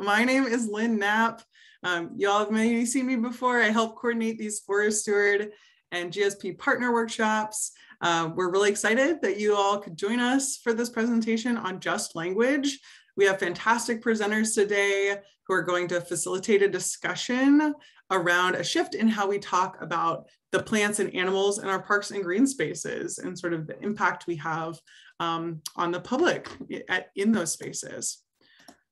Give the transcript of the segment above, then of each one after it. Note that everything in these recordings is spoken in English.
My name is Lynn Knapp. Um, y'all have maybe seen me before. I help coordinate these Forest Steward and GSP partner workshops. Uh, we're really excited that you all could join us for this presentation on just language. We have fantastic presenters today who are going to facilitate a discussion around a shift in how we talk about the plants and animals in our parks and green spaces and sort of the impact we have um, on the public in those spaces.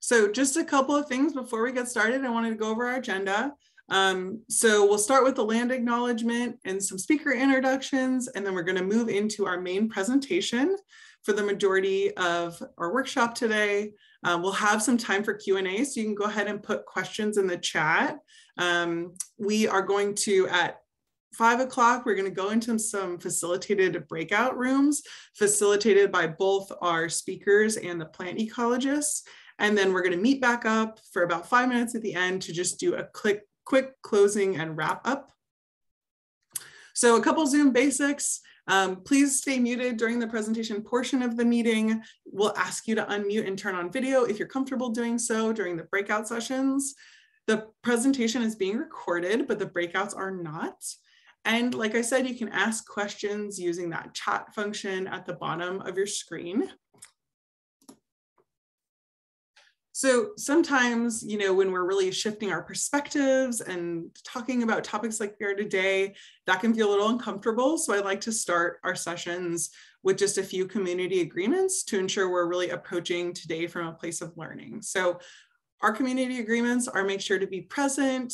So just a couple of things before we get started, I wanted to go over our agenda. Um, so we'll start with the land acknowledgement and some speaker introductions, and then we're gonna move into our main presentation for the majority of our workshop today. Um, we'll have some time for Q&A, so you can go ahead and put questions in the chat. Um, we are going to, at five o'clock, we're going to go into some facilitated breakout rooms facilitated by both our speakers and the plant ecologists. And then we're going to meet back up for about five minutes at the end to just do a quick, quick closing and wrap up. So a couple Zoom basics. Um, please stay muted during the presentation portion of the meeting. We'll ask you to unmute and turn on video if you're comfortable doing so during the breakout sessions. The presentation is being recorded, but the breakouts are not. And like I said, you can ask questions using that chat function at the bottom of your screen. So sometimes, you know, when we're really shifting our perspectives and talking about topics like we are today, that can feel a little uncomfortable. So I like to start our sessions with just a few community agreements to ensure we're really approaching today from a place of learning. So our community agreements are make sure to be present,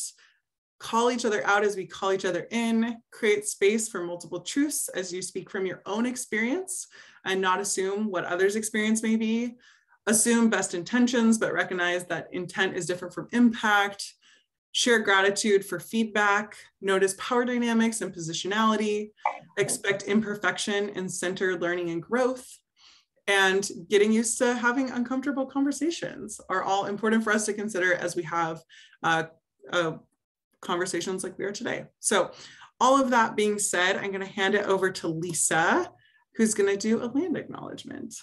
call each other out as we call each other in, create space for multiple truths as you speak from your own experience and not assume what others' experience may be. Assume best intentions, but recognize that intent is different from impact. Share gratitude for feedback, notice power dynamics and positionality, expect imperfection and center learning and growth, and getting used to having uncomfortable conversations are all important for us to consider as we have uh, uh, conversations like we are today. So all of that being said, I'm gonna hand it over to Lisa, who's gonna do a land acknowledgement.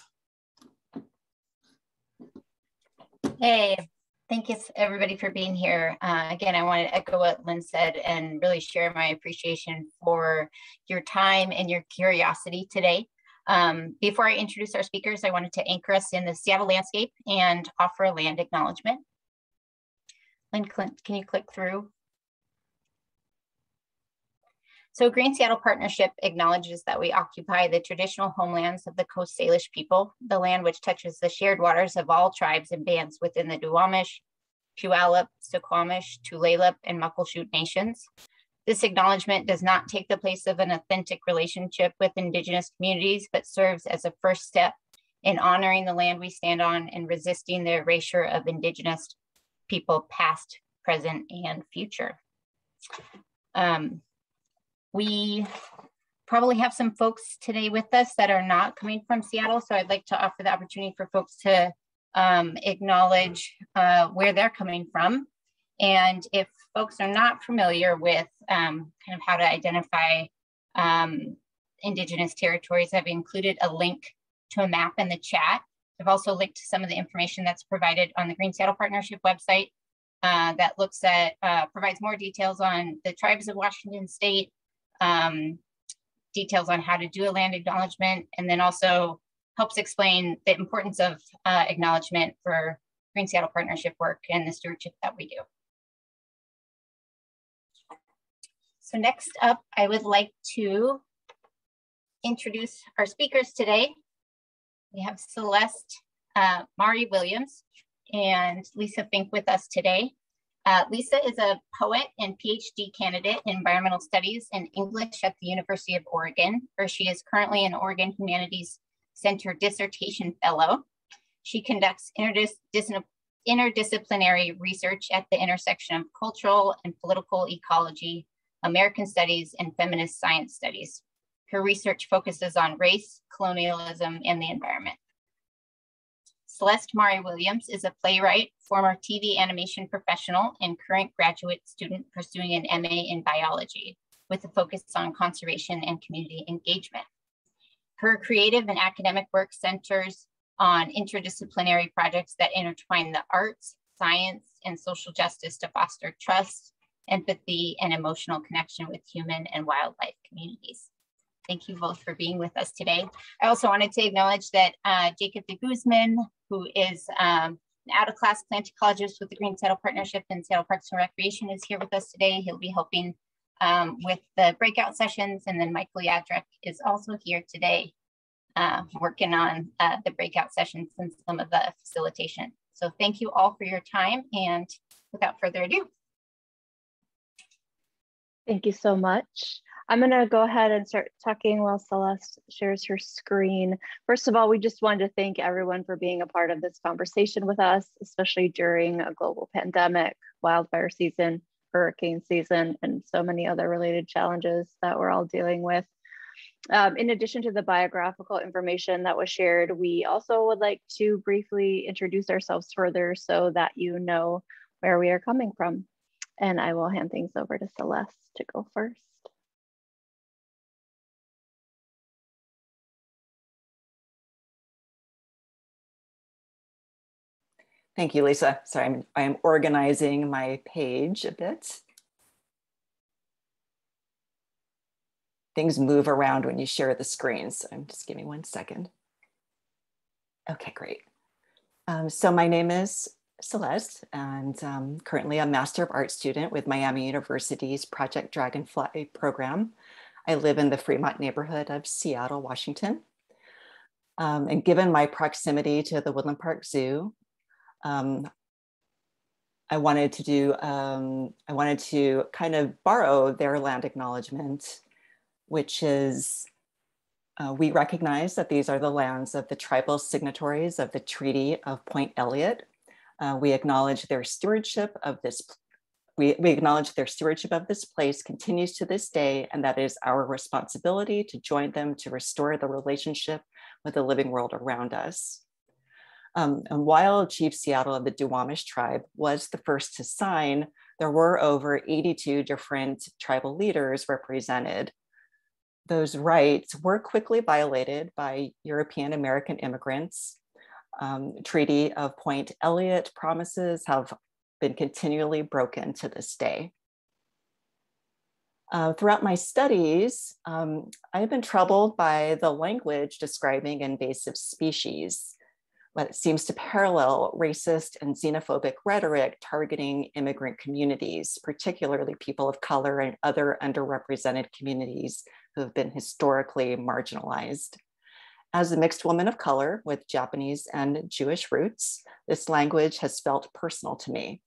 Hey, thank you everybody for being here. Uh, again, I want to echo what Lynn said and really share my appreciation for your time and your curiosity today. Um, before I introduce our speakers, I wanted to anchor us in the Seattle landscape and offer a land acknowledgement. Lynn, Clint, can you click through? So Green Seattle Partnership acknowledges that we occupy the traditional homelands of the Coast Salish people, the land which touches the shared waters of all tribes and bands within the Duwamish, Puyallup, Suquamish, Tulalip, and Muckleshoot nations. This acknowledgement does not take the place of an authentic relationship with Indigenous communities, but serves as a first step in honoring the land we stand on and resisting the erasure of Indigenous people past, present, and future. Um, we probably have some folks today with us that are not coming from Seattle, so I'd like to offer the opportunity for folks to um, acknowledge uh, where they're coming from and if folks are not familiar with um, kind of how to identify um, Indigenous territories, I've included a link to a map in the chat. I've also linked to some of the information that's provided on the Green Seattle Partnership website uh, that looks at, uh, provides more details on the tribes of Washington State, um, details on how to do a land acknowledgement, and then also helps explain the importance of uh, acknowledgement for Green Seattle Partnership work and the stewardship that we do. So next up, I would like to introduce our speakers today. We have Celeste uh, Mari Williams and Lisa Fink with us today. Uh, Lisa is a poet and PhD candidate in environmental studies and English at the University of Oregon, where she is currently an Oregon Humanities Center dissertation fellow. She conducts interdisciplinary research at the intersection of cultural and political ecology American Studies, and Feminist Science Studies. Her research focuses on race, colonialism, and the environment. Celeste Mari Williams is a playwright, former TV animation professional, and current graduate student pursuing an MA in biology with a focus on conservation and community engagement. Her creative and academic work centers on interdisciplinary projects that intertwine the arts, science, and social justice to foster trust, empathy, and emotional connection with human and wildlife communities. Thank you both for being with us today. I also wanted to acknowledge that uh, Jacob de Guzman, who is um, an out-of-class plant ecologist with the Green Seattle Partnership and Seattle Parks and Recreation is here with us today. He'll be helping um, with the breakout sessions. And then Michael Yadrick is also here today uh, working on uh, the breakout sessions and some of the facilitation. So thank you all for your time. And without further ado. Thank you so much. I'm going to go ahead and start talking while Celeste shares her screen. First of all, we just wanted to thank everyone for being a part of this conversation with us, especially during a global pandemic, wildfire season, hurricane season, and so many other related challenges that we're all dealing with. Um, in addition to the biographical information that was shared, we also would like to briefly introduce ourselves further so that you know where we are coming from. And I will hand things over to Celeste to go first. Thank you, Lisa. Sorry, I'm, I'm organizing my page a bit. Things move around when you share the screen, so I'm just giving one second. Okay, great. Um, so my name is Celeste, and um, currently a Master of Arts student with Miami University's Project Dragonfly program. I live in the Fremont neighborhood of Seattle, Washington. Um, and given my proximity to the Woodland Park Zoo, um, I wanted to do, um, I wanted to kind of borrow their land acknowledgement, which is, uh, we recognize that these are the lands of the tribal signatories of the Treaty of Point Elliott. Uh, we acknowledge their stewardship of this, we, we acknowledge their stewardship of this place continues to this day, and that is our responsibility to join them to restore the relationship with the living world around us. Um, and while Chief Seattle of the Duwamish tribe was the first to sign, there were over 82 different tribal leaders represented. Those rights were quickly violated by European American immigrants. Um, Treaty of Point Elliott promises have been continually broken to this day. Uh, throughout my studies, um, I've been troubled by the language describing invasive species what seems to parallel racist and xenophobic rhetoric targeting immigrant communities, particularly people of color and other underrepresented communities who have been historically marginalized. As a mixed woman of color with Japanese and Jewish roots, this language has felt personal to me.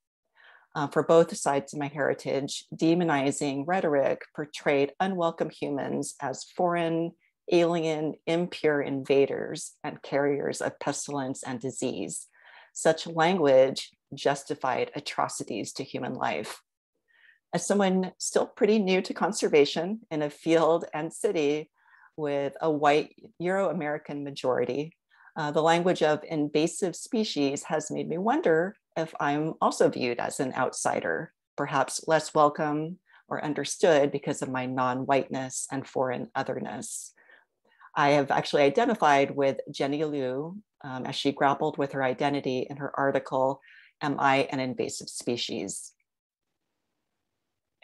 Uh, for both sides of my heritage, demonizing rhetoric portrayed unwelcome humans as foreign, alien, impure invaders and carriers of pestilence and disease. Such language justified atrocities to human life. As someone still pretty new to conservation in a field and city with a white Euro American majority, uh, the language of invasive species has made me wonder if I'm also viewed as an outsider, perhaps less welcome or understood because of my non whiteness and foreign otherness. I have actually identified with Jenny Liu um, as she grappled with her identity in her article, Am I an Invasive Species?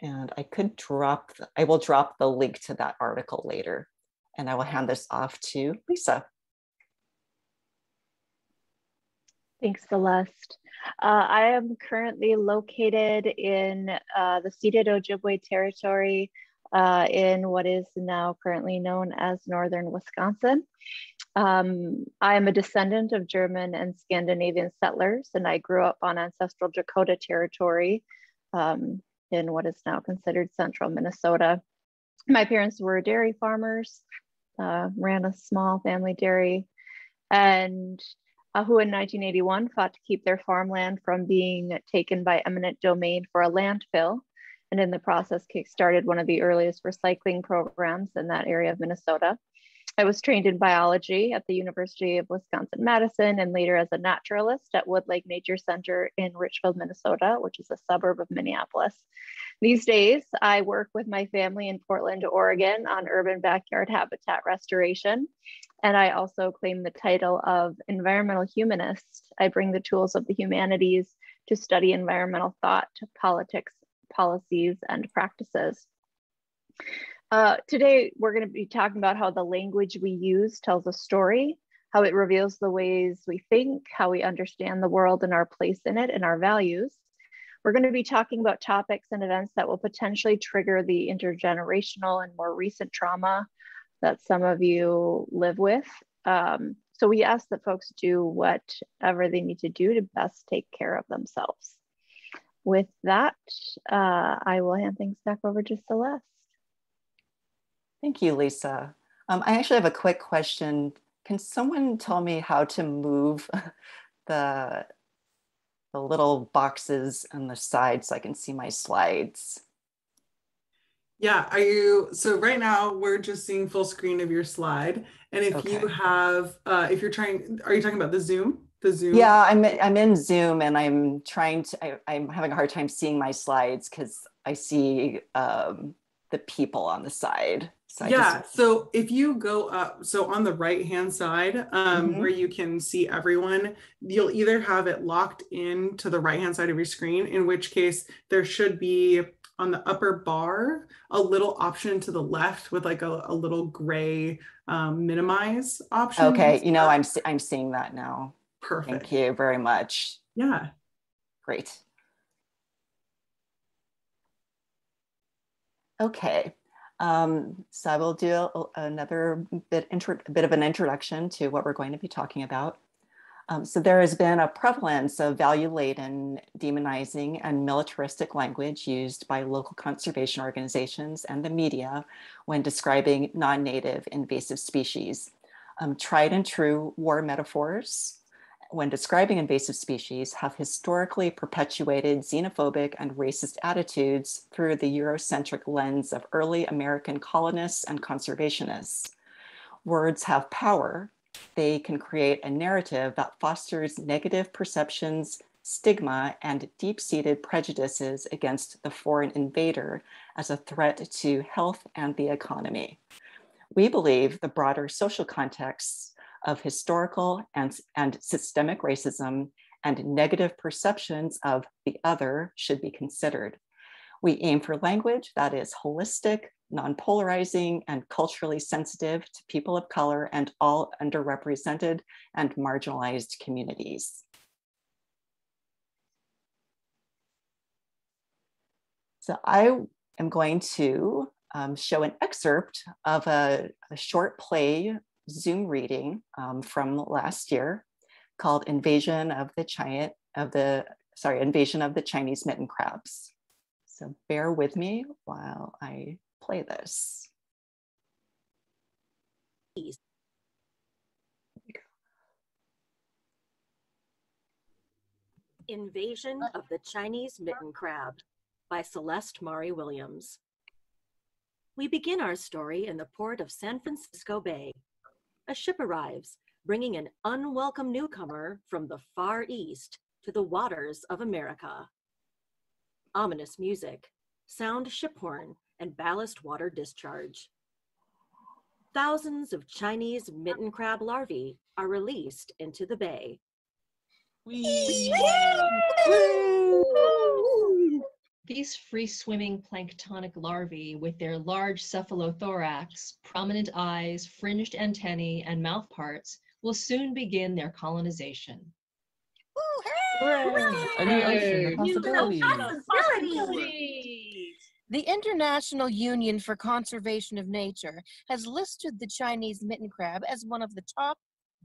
And I could drop, I will drop the link to that article later. And I will hand this off to Lisa. Thanks, Celeste. Uh, I am currently located in uh, the ceded Ojibwe territory uh, in what is now currently known as Northern Wisconsin. Um, I am a descendant of German and Scandinavian settlers, and I grew up on ancestral Dakota territory um, in what is now considered central Minnesota. My parents were dairy farmers, uh, ran a small family dairy, and uh, who in 1981 fought to keep their farmland from being taken by eminent domain for a landfill and in the process kickstarted one of the earliest recycling programs in that area of Minnesota. I was trained in biology at the University of Wisconsin-Madison and later as a naturalist at Wood Lake Nature Center in Richfield, Minnesota, which is a suburb of Minneapolis. These days, I work with my family in Portland, Oregon on urban backyard habitat restoration. And I also claim the title of environmental humanist. I bring the tools of the humanities to study environmental thought, politics, policies, and practices. Uh, today, we're going to be talking about how the language we use tells a story, how it reveals the ways we think, how we understand the world and our place in it, and our values. We're going to be talking about topics and events that will potentially trigger the intergenerational and more recent trauma that some of you live with. Um, so we ask that folks do whatever they need to do to best take care of themselves. With that, uh, I will hand things back over to Celeste. Thank you, Lisa. Um, I actually have a quick question. Can someone tell me how to move the, the little boxes on the side so I can see my slides? Yeah, are you, so right now we're just seeing full screen of your slide. And if Okay. you have, uh, if you're trying, are you talking about the Zoom? The Zoom? Yeah, I'm I'm in Zoom and I'm trying to. I, I'm having a hard time seeing my slides because I see um, the people on the side. So yeah just, so if you go up so on the right hand side um, Mhm. where you can see everyone you'll either have it locked in to the right hand side of your screen in which case there should be on the upper bar a little option to the left with like a, a little gray um, minimize option okay, you know, I'm I'm seeing that now. Perfect Thank you very much. yeah Great. Okay, um, so I will do another bit, intro, a bit of an introduction to what we're going to be talking about. Um, so there has been a prevalence of value-laden, demonizing, and militaristic language used by local conservation organizations and the media when describing non-native invasive species. Um, tried and true war metaphors when describing invasive species have historically perpetuated xenophobic and racist attitudes through the Eurocentric lens of early American colonists and conservationists. Words have power. They can create a narrative that fosters negative perceptions, stigma, and deep seated prejudices against the foreign invader as a threat to health and the economy. We believe the broader social contexts of historical and, and systemic racism and negative perceptions of the other should be considered. We aim for language that is holistic, non-polarizing, and culturally sensitive to people of color and all underrepresented and marginalized communities. So I am going to um, show an excerpt of a, a short play Zoom reading um, from last year called Invasion of the Giant of the sorry, Invasion of the Chinese Mitten Crabs. So bear with me while I play this. Invasion of the Chinese Mitten Crab by Celeste Mari Williams. We begin our story in the port of San Francisco Bay. A ship arrives, bringing an unwelcome newcomer from the Far East to the waters of America. Ominous music, sound ship horn, and ballast water discharge. Thousands of Chinese mitten crab larvae are released into the bay. These free-swimming planktonic larvae with their large cephalothorax, prominent eyes, fringed antennae, and mouth parts will soon begin their colonization. A new ocean of possibilities. The International Union for Conservation of Nature has listed the Chinese mitten crab as one of the top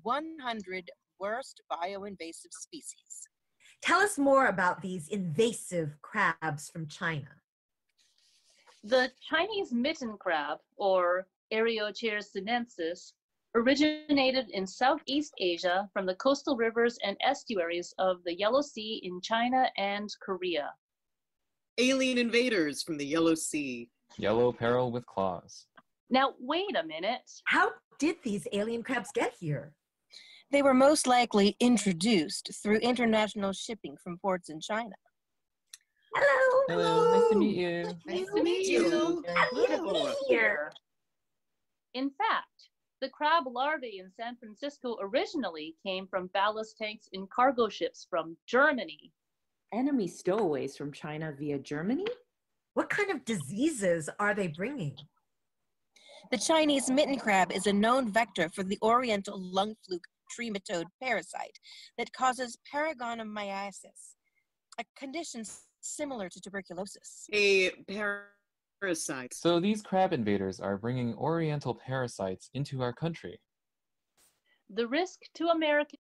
100 worst bioinvasive species. Tell us more about these invasive crabs from China. The Chinese mitten crab, or Eriocheir sinensis, originated in Southeast Asia from the coastal rivers and estuaries of the Yellow Sea in China and Korea. Alien invaders from the Yellow Sea. Yellow peril with claws. Now, wait a minute. How did these alien crabs get here? They were most likely introduced through international shipping from ports in China. Hello. Hello, nice to meet you. Nice to meet you. Happy to be here. In fact, the crab larvae in San Francisco originally came from ballast tanks in cargo ships from Germany. enemy stowaways from China via Germany? What kind of diseases are they bringing? The Chinese mitten crab is a known vector for the oriental lung fluke trematode parasite that causes paragonimiasis, a condition similar to tuberculosis. A parasite. So these crab invaders are bringing oriental parasites into our country. The risk to American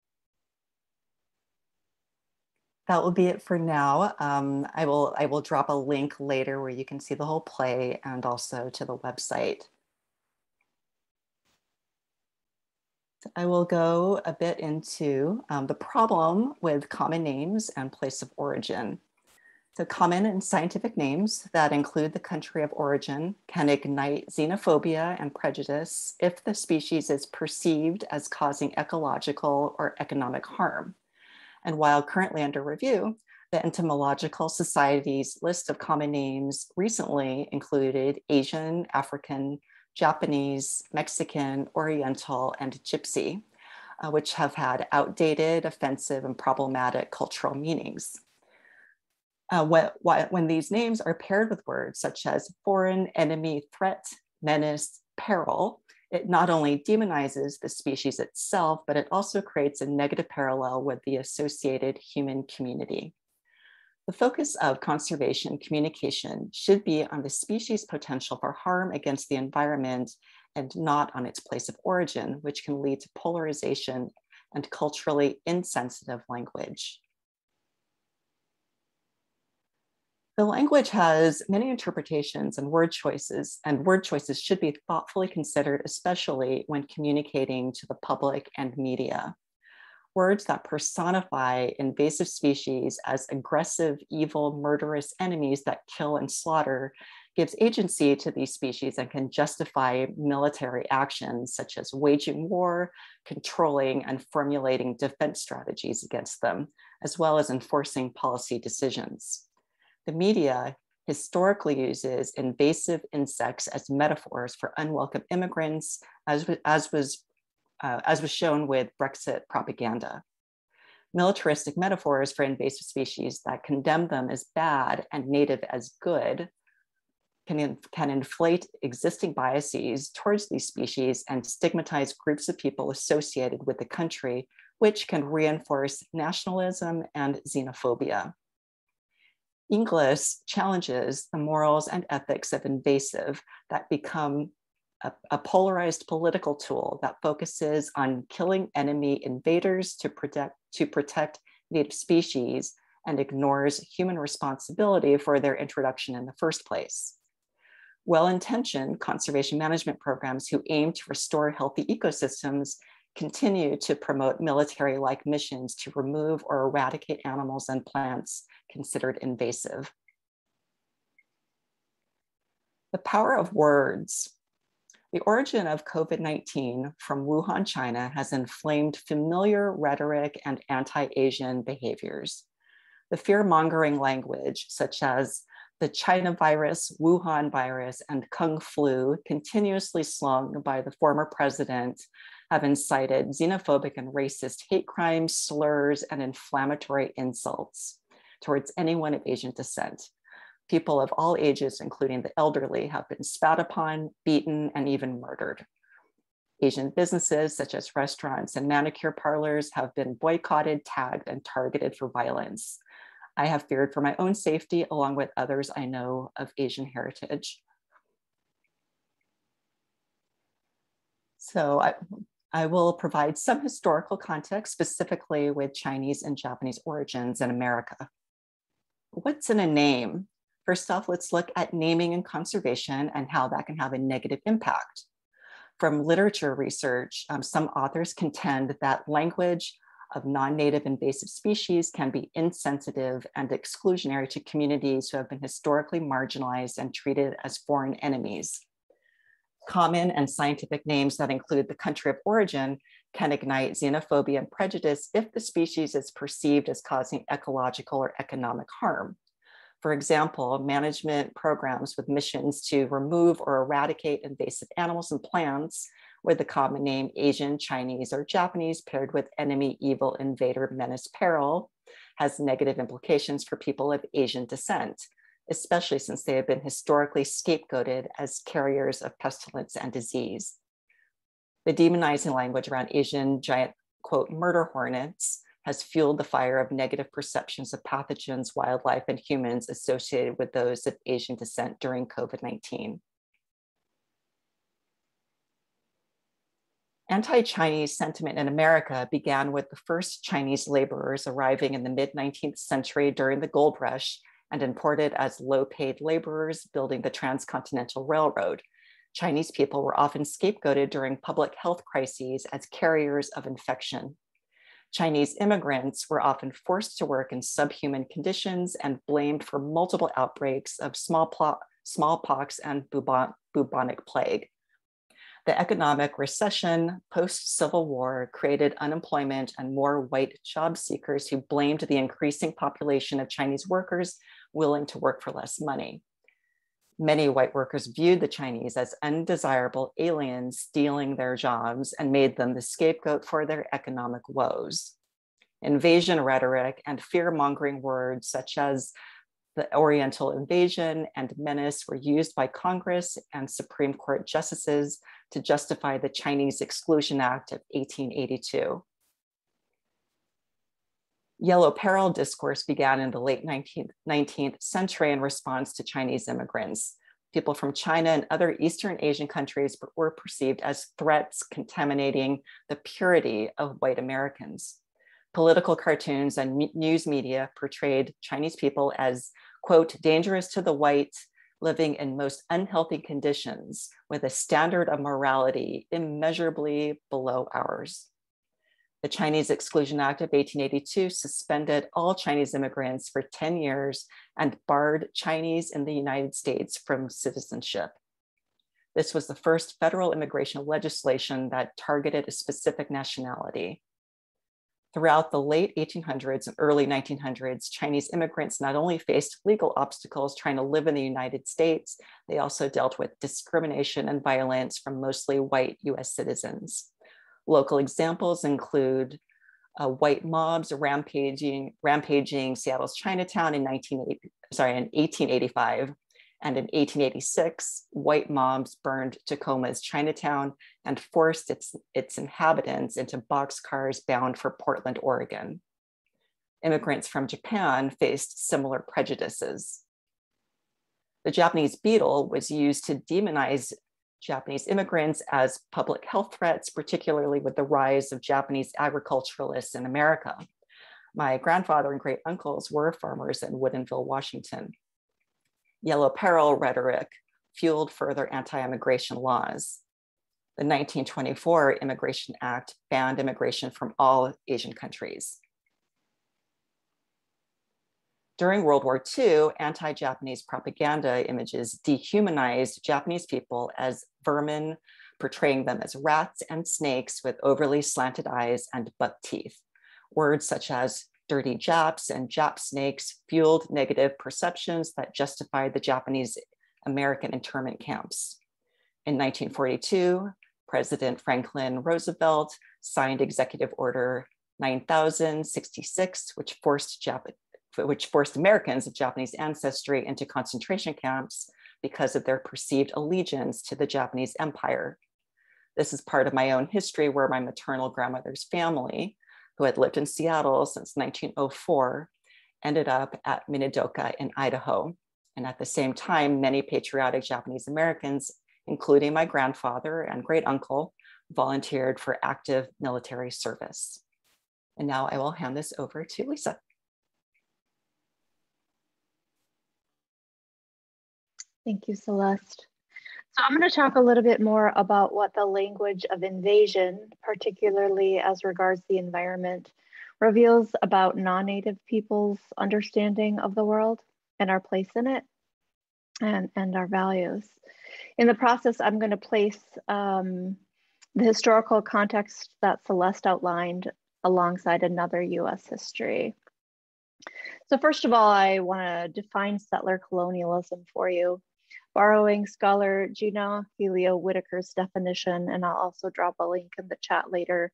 that will be it for now. Um, I will I will drop a link later where you can see the whole play and also to the website. So I will go a bit into um, the problem with common names and place of origin. So common and scientific names that include the country of origin can ignite xenophobia and prejudice if the species is perceived as causing ecological or economic harm. And while currently under review, the Entomological Society's list of common names recently included Asian, African, Japanese, Mexican, Oriental, and Gypsy, uh, which have had outdated, offensive, and problematic cultural meanings. Uh, when, when these names are paired with words such as foreign, enemy, threat, menace, peril, it not only demonizes the species itself, but it also creates a negative parallel with the associated human community. The focus of conservation communication should be on the species' potential for harm against the environment and not on its place of origin, which can lead to polarization and culturally insensitive language. The language has many interpretations and word choices, and word choices should be thoughtfully considered, especially when communicating to the public and media. Words that personify invasive species as aggressive, evil, murderous enemies that kill and slaughter gives agency to these species and can justify military actions such as waging war, controlling, and formulating defense strategies against them, as well as enforcing policy decisions. The media historically uses invasive insects as metaphors for unwelcome immigrants, as, as, was, uh, as was shown with Brexit propaganda. Militaristic metaphors for invasive species that condemn them as bad and native as good can, can inflate existing biases towards these species and stigmatize groups of people associated with the country, which can reinforce nationalism and xenophobia. English challenges the morals and ethics of invasive that become a, a, polarized political tool that focuses on killing enemy invaders to protect, to protect native species and ignores human responsibility for their introduction in the first place. Well-intentioned conservation management programs who aim to restore healthy ecosystems continue to promote military-like missions to remove or eradicate animals and plants considered invasive. The power of words. The origin of COVID-19 from Wuhan, China has inflamed familiar rhetoric and anti-Asian behaviors. The fear-mongering language, such as the China virus, Wuhan virus, and Kung flu, continuously slung by the former president, have incited xenophobic and racist hate crimes, slurs, and inflammatory insults towards anyone of Asian descent. People of all ages, including the elderly, have been spat upon, beaten, and even murdered. Asian businesses, such as restaurants and manicure parlors, have been boycotted, tagged, and targeted for violence. I have feared for my own safety, along with others I know of Asian heritage. So I, I will provide some historical context specifically with Chinese and Japanese origins in America. What's in a name? First off, let's look at naming and conservation and how that can have a negative impact. From literature research, um, some authors contend that language of non-native invasive species can be insensitive and exclusionary to communities who have been historically marginalized and treated as foreign enemies. Common and scientific names that include the country of origin can ignite xenophobia and prejudice if the species is perceived as causing ecological or economic harm. For example, management programs with missions to remove or eradicate invasive animals and plants with the common name Asian, Chinese, or Japanese paired with enemy, evil, invader, menace, peril has negative implications for people of Asian descent, especially since they have been historically scapegoated as carriers of pestilence and disease. The demonizing language around Asian giant, quote, murder hornets has fueled the fire of negative perceptions of pathogens, wildlife, and humans associated with those of Asian descent during COVID 19. Anti Chinese sentiment in America began with the first Chinese laborers arriving in the mid 19th century during the gold rush and imported as low paid laborers building the Transcontinental Railroad. Chinese people were often scapegoated during public health crises as carriers of infection. Chinese immigrants were often forced to work in subhuman conditions and blamed for multiple outbreaks of smallpox and bubonic plague. The economic recession post Civil War created unemployment and more white job seekers who blamed the increasing population of Chinese workers willing to work for less money. Many white workers viewed the Chinese as undesirable aliens stealing their jobs and made them the scapegoat for their economic woes. Invasion rhetoric and fear mongering words such as the Oriental invasion and menace were used by Congress and Supreme Court justices to justify the Chinese Exclusion Act of 1882. Yellow Peril discourse began in the late 19th, 19th century in response to Chinese immigrants. People from China and other Eastern Asian countries were perceived as threats contaminating the purity of white Americans. Political cartoons and news media portrayed Chinese people as, quote, dangerous to the white, living in most unhealthy conditions with a standard of morality immeasurably below ours. The Chinese Exclusion Act of 1882 suspended all Chinese immigrants for 10 years and barred Chinese in the United States from citizenship. This was the first federal immigration legislation that targeted a specific nationality. Throughout the late 1800s and early 1900s, Chinese immigrants not only faced legal obstacles trying to live in the United States, they also dealt with discrimination and violence from mostly white US citizens. Local examples include uh, white mobs rampaging, rampaging Seattle's Chinatown in, 1980, sorry, in 1885. And in 1886, white mobs burned Tacoma's Chinatown and forced its, its inhabitants into boxcars bound for Portland, Oregon. Immigrants from Japan faced similar prejudices. The Japanese beetle was used to demonize Japanese immigrants as public health threats, particularly with the rise of Japanese agriculturalists in America. My grandfather and great uncles were farmers in Woodinville, Washington. Yellow peril rhetoric fueled further anti immigration laws. The 1924 Immigration Act banned immigration from all Asian countries. During World War II, anti Japanese propaganda images dehumanized Japanese people as vermin, portraying them as rats and snakes with overly slanted eyes and buck teeth. Words such as dirty Japs and Jap snakes fueled negative perceptions that justified the Japanese American internment camps. In 1942, President Franklin Roosevelt signed Executive Order 9066, which forced Jap which forced Americans of Japanese ancestry into concentration camps because of their perceived allegiance to the Japanese Empire. This is part of my own history where my maternal grandmother's family, who had lived in Seattle since 1904, ended up at Minidoka in Idaho. And at the same time, many patriotic Japanese Americans, including my grandfather and great uncle, volunteered for active military service. And now I will hand this over to Lisa. Thank you, Celeste. So I'm going to talk a little bit more about what the language of invasion, particularly as regards the environment, reveals about non-native people's understanding of the world and our place in it and, and our values. In the process, I'm going to place um, the historical context that Celeste outlined alongside another US history. So first of all, I want to define settler colonialism for you borrowing scholar Dina Gilio Whitaker's definition, and I'll also drop a link in the chat later.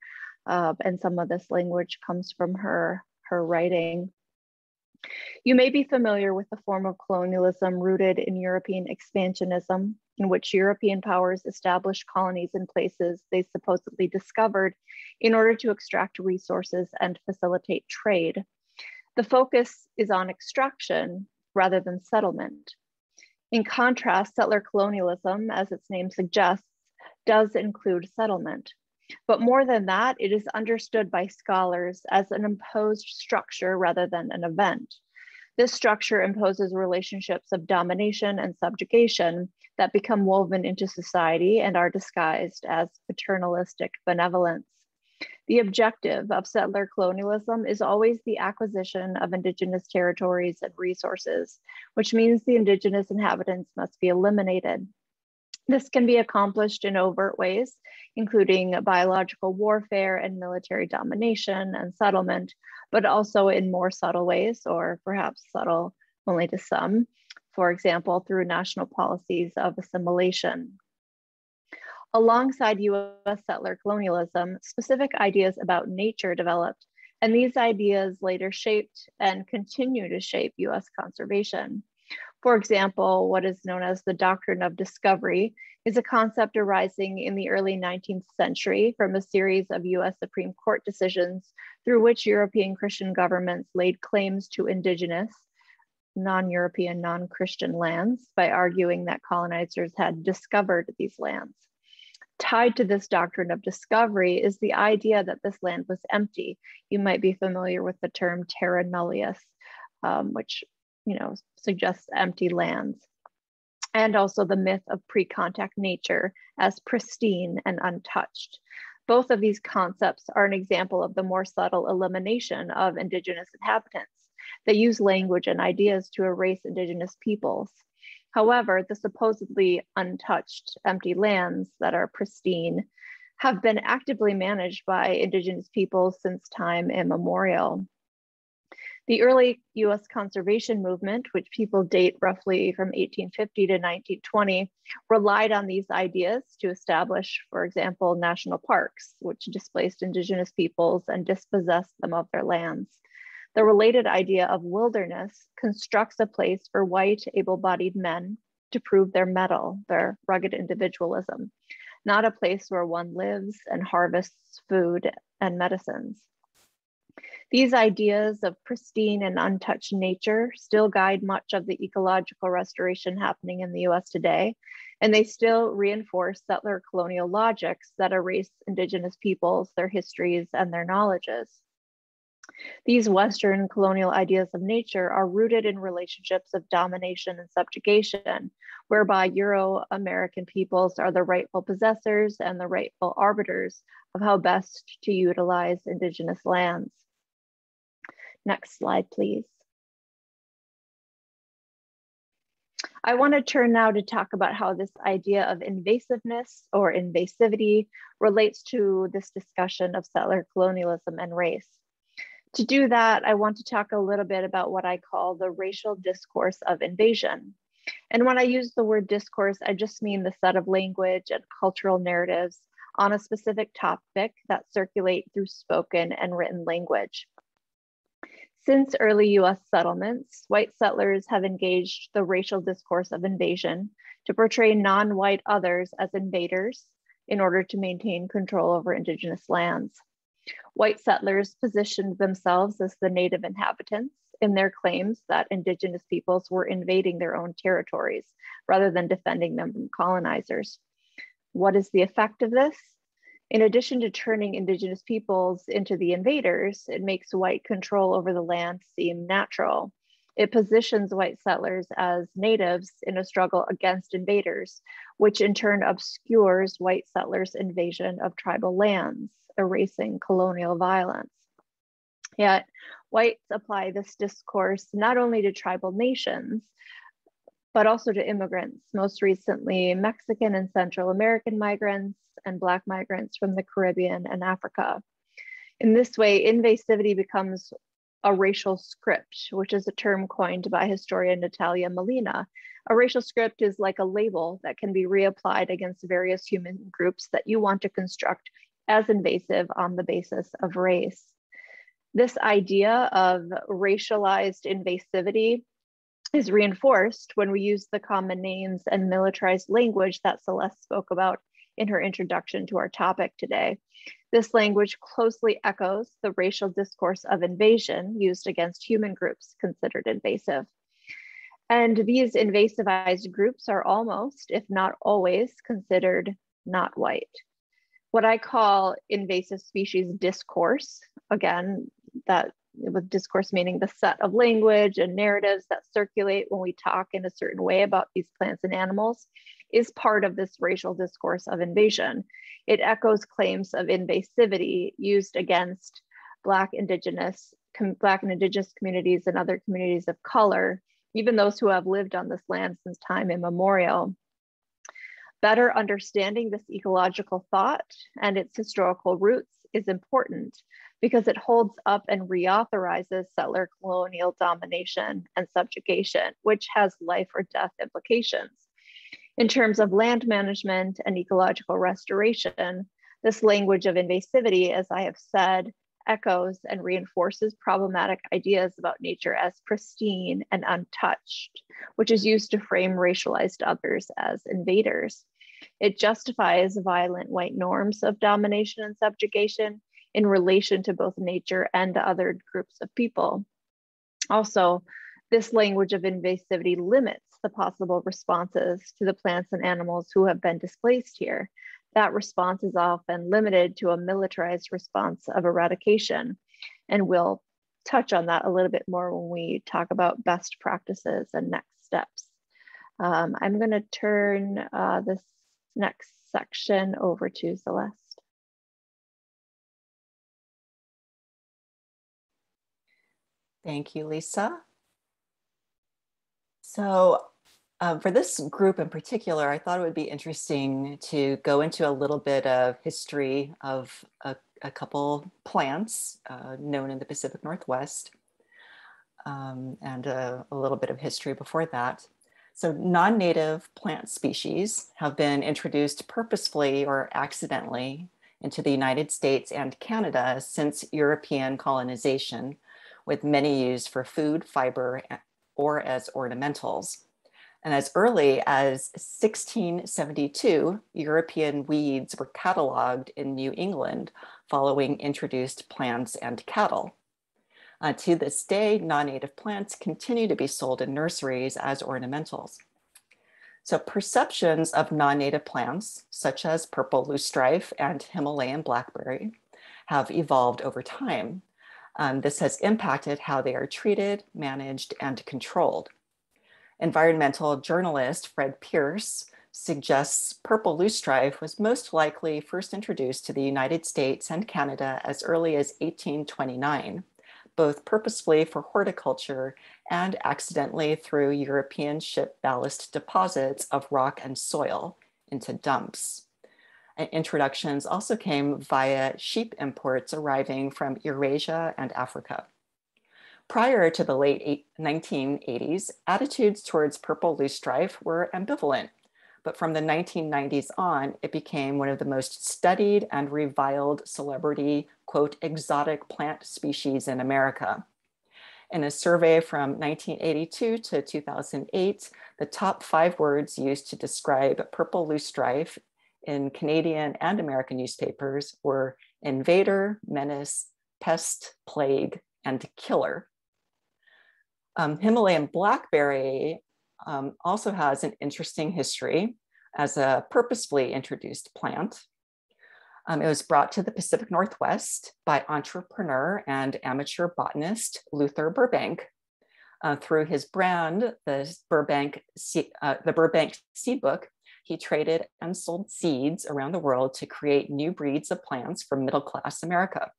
Uh, and some of this language comes from her, her writing. You may be familiar with the form of colonialism rooted in European expansionism, in which European powers established colonies in places they supposedly discovered in order to extract resources and facilitate trade. The focus is on extraction rather than settlement. In contrast, settler colonialism, as its name suggests, does include settlement. But more than that, it is understood by scholars as an imposed structure rather than an event. This structure imposes relationships of domination and subjugation that become woven into society and are disguised as paternalistic benevolence. The objective of settler colonialism is always the acquisition of indigenous territories and resources, which means the indigenous inhabitants must be eliminated. This can be accomplished in overt ways, including biological warfare and military domination and settlement, but also in more subtle ways, or perhaps subtle only to some, for example, through national policies of assimilation. Alongside US settler colonialism, specific ideas about nature developed, and these ideas later shaped and continue to shape US conservation. For example, what is known as the doctrine of discovery is a concept arising in the early 19th century from a series of US Supreme Court decisions through which European Christian governments laid claims to indigenous, non-European, non-Christian lands by arguing that colonizers had discovered these lands. Tied to this doctrine of discovery is the idea that this land was empty. You might be familiar with the term terra nullius, um, which you know, suggests empty lands. And also the myth of pre-contact nature as pristine and untouched. Both of these concepts are an example of the more subtle elimination of indigenous inhabitants that use language and ideas to erase indigenous peoples. However, the supposedly untouched empty lands that are pristine have been actively managed by indigenous peoples since time immemorial. The early US conservation movement, which people date roughly from 1850 to 1920, relied on these ideas to establish, for example, national parks, which displaced indigenous peoples and dispossessed them of their lands. The related idea of wilderness constructs a place for white, able bodied men to prove their mettle, their rugged individualism, not a place where one lives and harvests food and medicines. These ideas of pristine and untouched nature still guide much of the ecological restoration happening in the US today, and they still reinforce settler colonial logics that erase indigenous peoples, their histories, and their knowledges. These Western colonial ideas of nature are rooted in relationships of domination and subjugation, whereby Euro American peoples are the rightful possessors and the rightful arbiters of how best to utilize Indigenous lands. Next slide, please. I want to turn now to talk about how this idea of invasiveness or invasivity relates to this discussion of settler colonialism and race. To do that, I want to talk a little bit about what I call the racial discourse of invasion. And when I use the word discourse, I just mean the set of language and cultural narratives on a specific topic that circulate through spoken and written language. Since early US settlements, white settlers have engaged the racial discourse of invasion to portray non-white others as invaders in order to maintain control over indigenous lands. White settlers positioned themselves as the native inhabitants in their claims that indigenous peoples were invading their own territories rather than defending them from colonizers. What is the effect of this? In addition to turning indigenous peoples into the invaders, it makes white control over the land seem natural. It positions white settlers as natives in a struggle against invaders, which in turn obscures white settlers' invasion of tribal lands, erasing colonial violence. Yet, whites apply this discourse not only to tribal nations, but also to immigrants, most recently Mexican and Central American migrants and Black migrants from the Caribbean and Africa. In this way, invasivity becomes a racial script, which is a term coined by historian Natalia Molina. A racial script is like a label that can be reapplied against various human groups that you want to construct as invasive on the basis of race. This idea of racialized invasivity is reinforced when we use the common names and militarized language that Celeste spoke about in her introduction to our topic today. This language closely echoes the racial discourse of invasion used against human groups considered invasive. And these invasivized groups are almost, if not always, considered not white. What I call invasive species discourse, again, that with discourse meaning the set of language and narratives that circulate when we talk in a certain way about these plants and animals, is part of this racial discourse of invasion. It echoes claims of invasivity used against Black, Indigenous, Black and Indigenous communities and other communities of color, even those who have lived on this land since time immemorial. Better understanding this ecological thought and its historical roots is important because it holds up and reauthorizes settler colonial domination and subjugation, which has life or death implications. In terms of land management and ecological restoration, this language of invasivity, as I have said, echoes and reinforces problematic ideas about nature as pristine and untouched, which is used to frame racialized others as invaders. It justifies violent white norms of domination and subjugation in relation to both nature and other groups of people. Also, this language of invasivity limits the possible responses to the plants and animals who have been displaced here. That response is often limited to a militarized response of eradication. And we'll touch on that a little bit more when we talk about best practices and next steps. Um, I'm going to turn uh, this next section over to Celeste. Thank you, Lisa. So um, for this group in particular, I thought it would be interesting to go into a little bit of history of a, a couple plants uh, known in the Pacific Northwest um, and a, a little bit of history before that. So non-native plant species have been introduced purposefully or accidentally into the United States and Canada since European colonization, with many used for food, fiber, or as ornamentals. And as early as 1672, European weeds were cataloged in New England following introduced plants and cattle. Uh, to this day, non-native plants continue to be sold in nurseries as ornamentals. So perceptions of non-native plants, such as purple loosestrife and Himalayan blackberry, have evolved over time. Um, this has impacted how they are treated, managed, and controlled. Environmental journalist Fred Pearce suggests purple loosestrife was most likely first introduced to the United States and Canada as early as 1829, both purposefully for horticulture and accidentally through European ship ballast deposits of rock and soil into dumps uh, introductions also came via sheep imports arriving from Eurasia and Africa. Prior to the late 1980s, attitudes towards purple loosestrife were ambivalent, but from the 1990s on, it became one of the most studied and reviled celebrity, quote, exotic plant species in America. In a survey from 1982 to 2008, the top five words used to describe purple loosestrife in Canadian and American newspapers were invader, menace, pest, plague, and killer. Um, Himalayan blackberry um, also has an interesting history as a purposefully introduced plant. Um, it was brought to the Pacific Northwest by entrepreneur and amateur botanist Luther Burbank. Uh, through his brand, the Burbank, uh, the Burbank Seed Book, he traded and sold seeds around the world to create new breeds of plants for middle class America.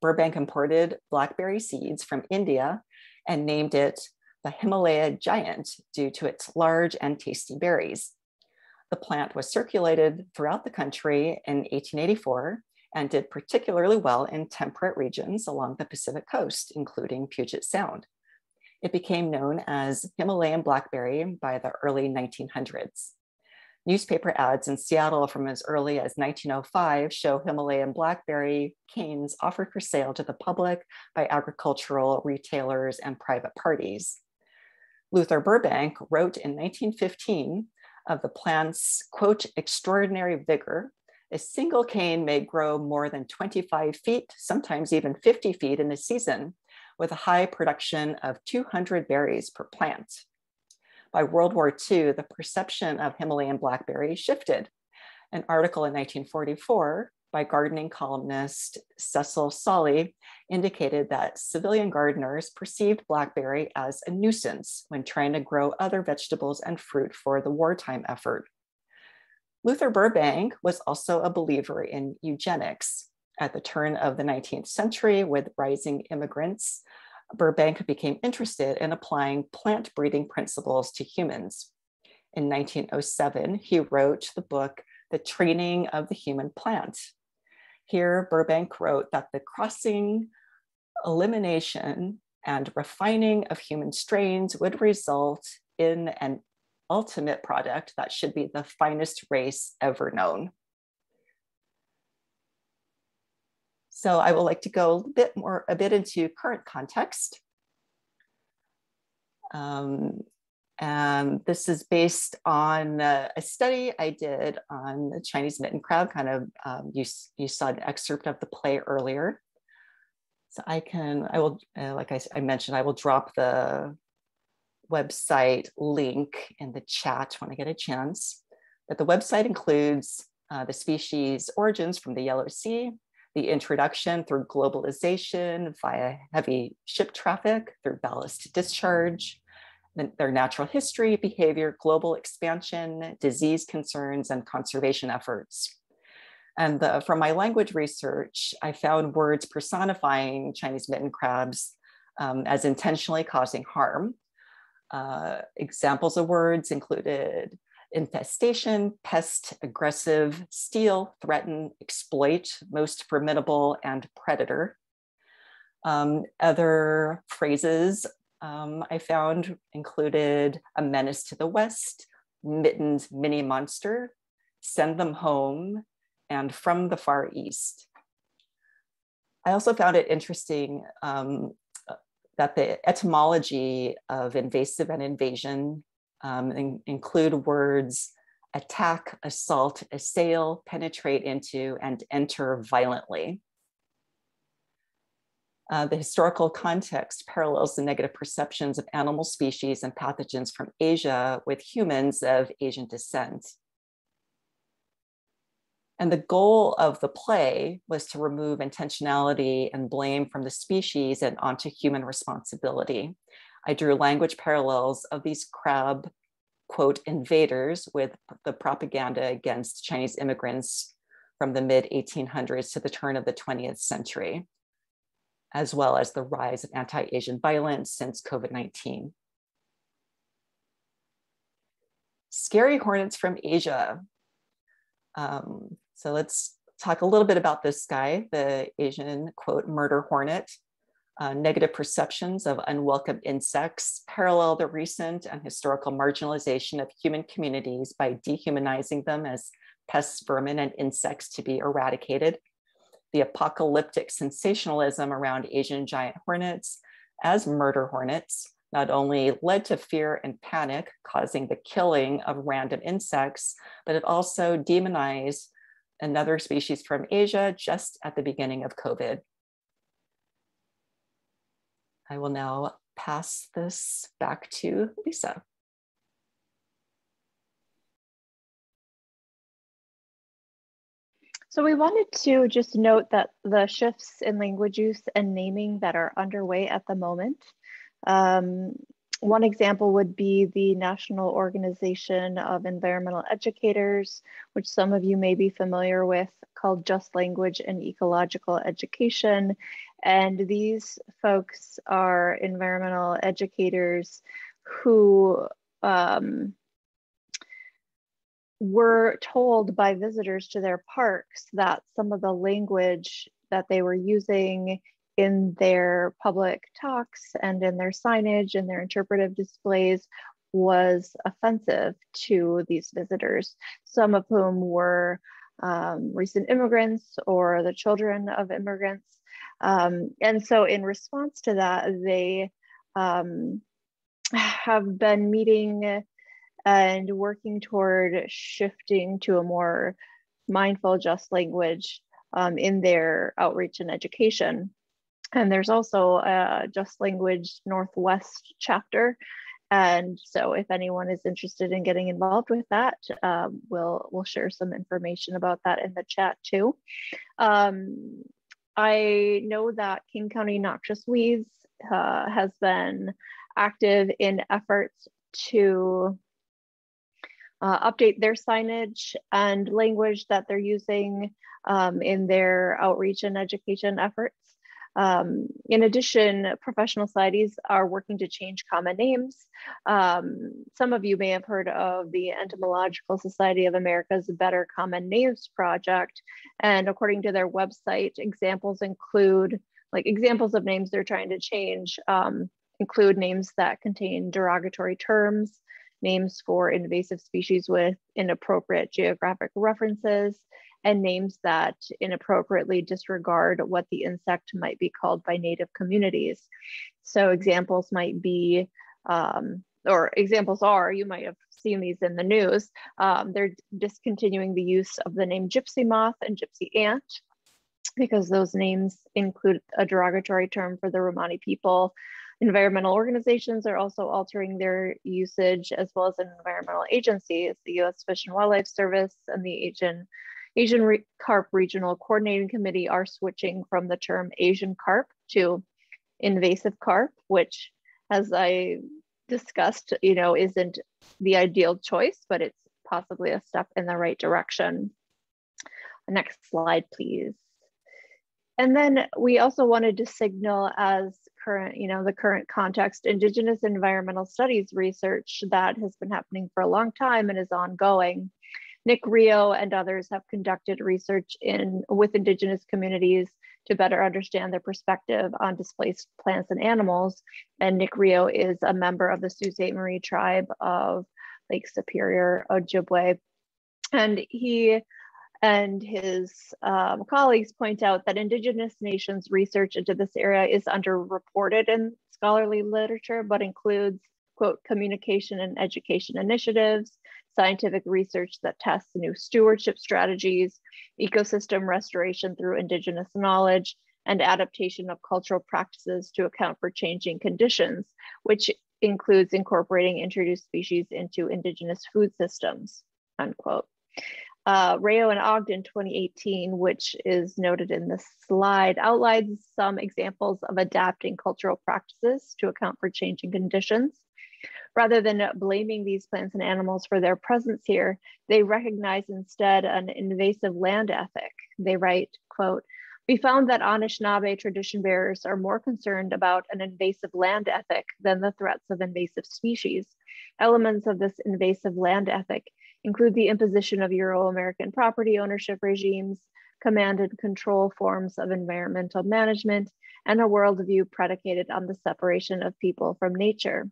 Burbank imported blackberry seeds from India and named it the Himalaya giant due to its large and tasty berries. The plant was circulated throughout the country in 1884 and did particularly well in temperate regions along the Pacific coast, including Puget Sound. It became known as Himalayan blackberry by the early 1900s. Newspaper ads in Seattle from as early as 1905 show Himalayan blackberry canes offered for sale to the public by agricultural retailers and private parties. Luther Burbank wrote in 1915 of the plant's, quote, extraordinary vigor. A single cane may grow more than 25 feet, sometimes even 50 feet in a season, with a high production of 200 berries per plant. By World War II, the perception of Himalayan blackberry shifted. An article in 1944 by gardening columnist Cecil Solly indicated that civilian gardeners perceived blackberry as a nuisance when trying to grow other vegetables and fruit for the wartime effort. Luther Burbank was also a believer in eugenics. At the turn of the 19th century, with rising immigrants, Burbank became interested in applying plant breeding principles to humans. In 1907, he wrote the book, The Training of the Human Plant. Here, Burbank wrote that the crossing, elimination, and refining of human strains would result in an ultimate product that should be the finest race ever known. So I would like to go a bit more, a bit into current context. Um, and this is based on uh, a study I did on the Chinese mitten crab, kind of, um, you, you saw an excerpt of the play earlier. So I can, I will, uh, like I, I mentioned, I will drop the website link in the chat when I get a chance. But the website includes uh, the species origins from the Yellow Sea, the introduction through globalization via heavy ship traffic, through ballast discharge, their natural history, behavior, global expansion, disease concerns, and conservation efforts. And the, from my language research, I found words personifying Chinese mitten crabs um, as intentionally causing harm. Uh, examples of words included infestation, pest, aggressive, steal, threaten, exploit, most formidable, and predator. Um, other phrases um, I found included a menace to the west, mittened mini monster, send them home, and from the far east. I also found it interesting um, that the etymology of invasive and invasion um, in, include words attack, assault, assail, penetrate into, and enter violently. Uh, the historical context parallels the negative perceptions of animal species and pathogens from Asia with humans of Asian descent. And the goal of the play was to remove intentionality and blame from the species and onto human responsibility. I drew language parallels of these crab, quote, invaders with the propaganda against Chinese immigrants from the mid 1800s to the turn of the 20th century, as well as the rise of anti Asian violence since COVID 19. Scary hornets from Asia. Um, so let's talk a little bit about this guy, the Asian quote murder hornet. Uh, negative perceptions of unwelcome insects parallel the recent and historical marginalization of human communities by dehumanizing them as pests, vermin, and insects to be eradicated. The apocalyptic sensationalism around Asian giant hornets as murder hornets not only led to fear and panic, causing the killing of random insects, but it also demonized another species from Asia just at the beginning of COVID. I will now pass this back to Lisa. So we wanted to just note that the shifts in language use and naming that are underway at the moment. Um, one example would be the National Organization of Environmental Educators, which some of you may be familiar with, called Just Language and Ecological Education. And these folks are environmental educators who um, were told by visitors to their parks that some of the language that they were using in their public talks and in their signage and their interpretive displays was offensive to these visitors, some of whom were um, recent immigrants or the children of immigrants. Um, and so, in response to that, they um, have been meeting and working toward shifting to a more mindful, just language um, in their outreach and education. And there's also a Just Language Northwest chapter. And so if anyone is interested in getting involved with that, um, we'll, we'll share some information about that in the chat too. Um, I know that King County Noxious Weeds uh, has been active in efforts to uh, update their signage and language that they're using um, in their outreach and education efforts. Um, in addition, professional societies are working to change common names. Um, some of you may have heard of the Entomological Society of America's Better Common Names Project. And according to their website, examples include, like examples of names they're trying to change um, include names that contain derogatory terms, names for invasive species with inappropriate geographic references, and names that inappropriately disregard what the insect might be called by native communities. So examples might be, um, or examples are, you might have seen these in the news, um, they're discontinuing the use of the name gypsy moth and gypsy ant because those names include a derogatory term for the Romani people Environmental organizations are also altering their usage as well as an environmental agencies, the U.S. Fish and Wildlife Service and the Asian, Asian Re Carp Regional Coordinating Committee are switching from the term Asian carp to invasive carp, which as I discussed, you know, isn't the ideal choice, but it's possibly a step in the right direction. Next slide, please. And then we also wanted to signal as current, you know, the current context, Indigenous environmental studies research that has been happening for a long time and is ongoing. Nick Reo and others have conducted research in with Indigenous communities to better understand their perspective on displaced plants and animals. And Nick Reo is a member of the Sault Ste. Marie tribe of Lake Superior, Ojibwe. And he and his um, colleagues point out that Indigenous nations research into this area is underreported in scholarly literature, but includes, quote, communication and education initiatives, scientific research that tests new stewardship strategies, ecosystem restoration through Indigenous knowledge, and adaptation of cultural practices to account for changing conditions, which includes incorporating introduced species into Indigenous food systems, unquote uh, Reo and Ogden 2018, which is noted in this slide, outlines some examples of adapting cultural practices to account for changing conditions. Rather than blaming these plants and animals for their presence here, they recognize instead an invasive land ethic. They write, quote, we found that Anishinaabe tradition bearers are more concerned about an invasive land ethic than the threats of invasive species. Elements of this invasive land ethic include the imposition of Euro-American property ownership regimes, command and control forms of environmental management, and a worldview predicated on the separation of people from nature.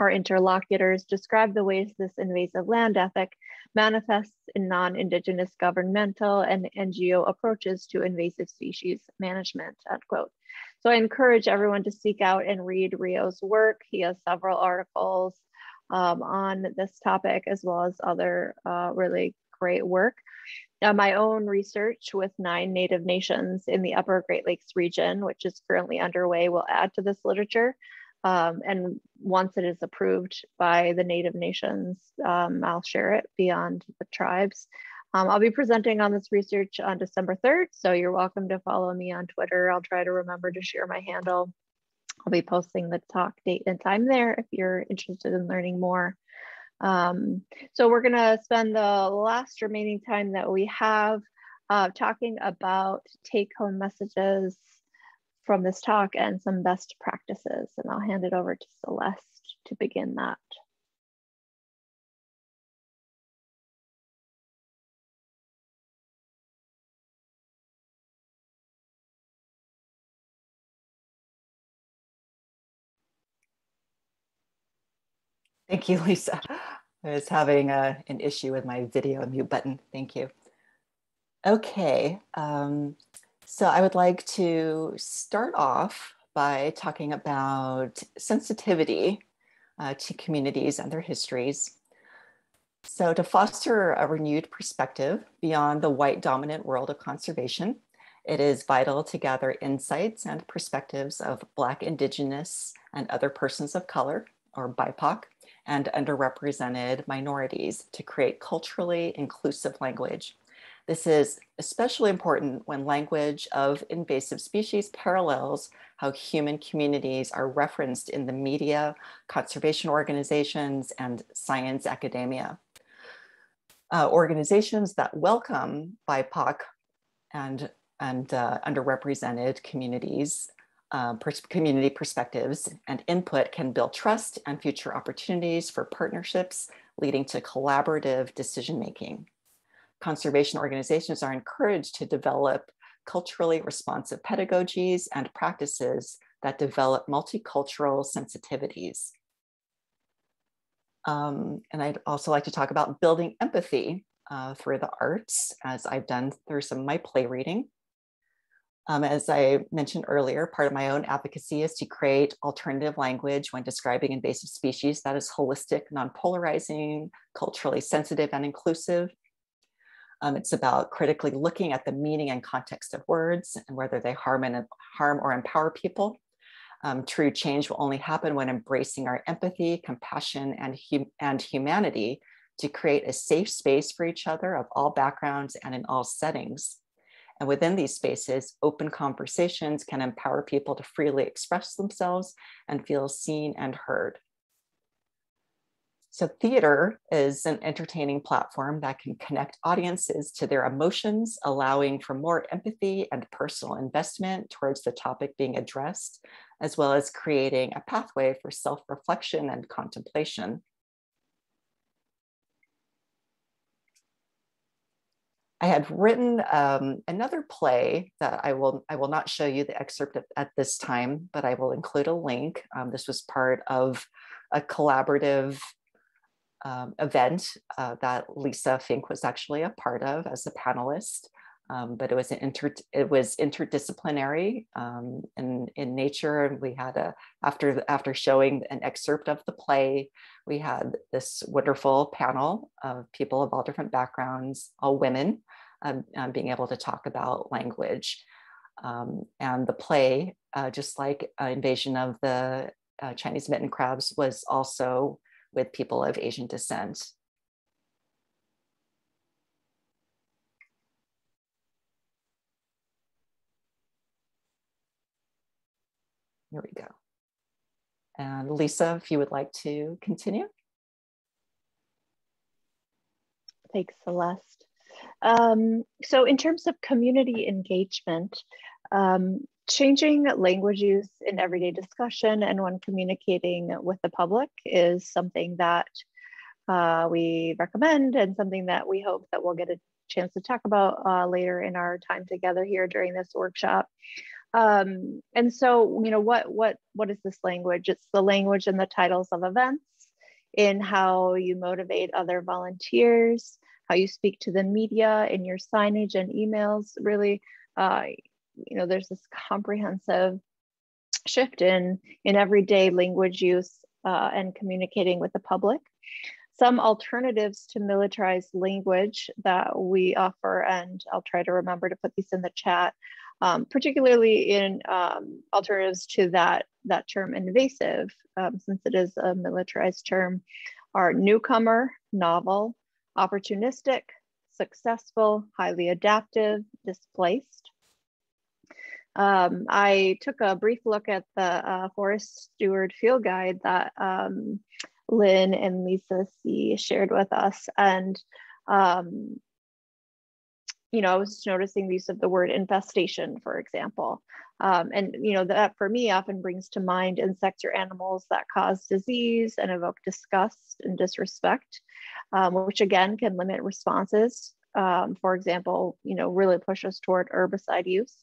Our interlocutors describe the ways this invasive land ethic manifests in non-Indigenous governmental and NGO approaches to invasive species management, unquote. So I encourage everyone to seek out and read Reo's work. He has several articles um, on this topic, as well as other uh, really great work. Uh, my own research with nine Native nations in the Upper Great Lakes region, which is currently underway, will add to this literature. Um, and once it is approved by the Native nations, um, I'll share it beyond the tribes. Um, I'll be presenting on this research on December 3rd, so you're welcome to follow me on Twitter. I'll try to remember to share my handle I'll be posting the talk date and time there if you're interested in learning more. Um, so we're going to spend the last remaining time that we have uh, talking about take home messages from this talk and some best practices. And I'll hand it over to Celeste to begin that. Thank you, Lisa. I was having a, an issue with my video mute button. Thank you. Okay, um, so I would like to start off by talking about sensitivity uh, to communities and their histories. So to foster a renewed perspective beyond the white dominant world of conservation, it is vital to gather insights and perspectives of Black, Indigenous, and other persons of color, or BIPOC, and underrepresented minorities to create culturally inclusive language. This is especially important when language of invasive species parallels how human communities are referenced in the media, conservation organizations, and science academia. Uh, organizations that welcome BIPOC and, and uh, underrepresented communities uh, pers community perspectives and input can build trust and future opportunities for partnerships leading to collaborative decision making. Conservation organizations are encouraged to develop culturally responsive pedagogies and practices that develop multicultural sensitivities. Um, and I'd also like to talk about building empathy uh, through the arts, as I've done through some of my play reading. Um, as I mentioned earlier, part of my own advocacy is to create alternative language when describing invasive species that is holistic, non-polarizing, culturally sensitive, and inclusive. Um, it's about critically looking at the meaning and context of words and whether they harm, and, harm or empower people. Um, true change will only happen when embracing our empathy, compassion, and, hum and humanity to create a safe space for each other of all backgrounds and in all settings. And within these spaces, open conversations can empower people to freely express themselves and feel seen and heard. So theater is an entertaining platform that can connect audiences to their emotions, allowing for more empathy and personal investment towards the topic being addressed, as well as creating a pathway for self-reflection and contemplation. I had written um, another play that I will I will not show you the excerpt of, at this time, but I will include a link. Um, this was part of a collaborative um, event uh, that Lisa Fink was actually a part of as a panelist. Um, but it was an inter it was interdisciplinary um, in in nature, and we had a after after showing an excerpt of the play, we had this wonderful panel of people of all different backgrounds, all women, um, um, being able to talk about language. Um, and the play, uh, just like uh, Invasion of the uh, Chinese mitten crabs, was also with people of Asian descent. Here we go. And Lisa, if you would like to continue. Thanks, Celeste. Um, so in terms of community engagement, um, changing language use in everyday discussion and when communicating with the public is something that uh, we recommend and something that we hope that we'll get a chance to talk about uh, later in our time together here during this workshop. Um, and so, you know, what what what is this language? It's the language and the titles of events, in how you motivate other volunteers, how you speak to the media in your signage and emails. Really, uh, you know, there's this comprehensive shift in in everyday language use uh, and communicating with the public. Some alternatives to militarized language that we offer, and I'll try to remember to put these in the chat, um, particularly in um, alternatives to that, that term invasive, um, since it is a militarized term, are newcomer, novel, opportunistic, successful, highly adaptive, displaced. Um, I took a brief look at the uh, Forest Steward Field Guide that um, Lynn and Lisa C shared with us. And, um, you know, I was noticing the use of the word infestation, for example. Um, and, you know, that for me often brings to mind insects or animals that cause disease and evoke disgust and disrespect um, which again can limit responses. Um, for example, you know, really push us toward herbicide use.